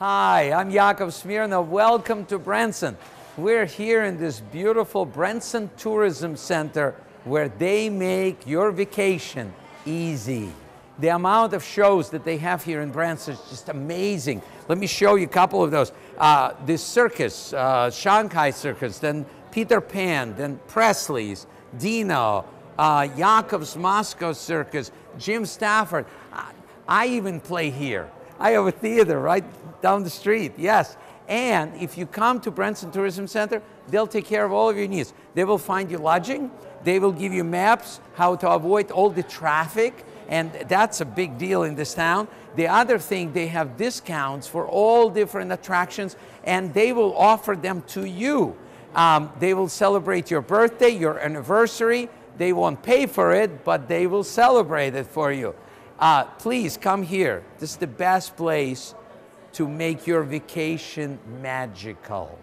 Hi, I'm Yakov Smirnoff. Welcome to Branson. We're here in this beautiful Branson Tourism Center where they make your vacation easy. The amount of shows that they have here in Branson is just amazing. Let me show you a couple of those. Uh, this circus, uh, Shanghai Circus, then Peter Pan, then Presley's, Dino, uh, Yakov's Moscow Circus, Jim Stafford. I, I even play here. I have a theater right down the street, yes. And if you come to Branson Tourism Center, they'll take care of all of your needs. They will find you lodging, they will give you maps how to avoid all the traffic, and that's a big deal in this town. The other thing, they have discounts for all different attractions, and they will offer them to you. Um, they will celebrate your birthday, your anniversary. They won't pay for it, but they will celebrate it for you. Uh, please come here. This is the best place to make your vacation magical.